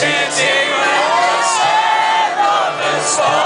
chanting like the sound.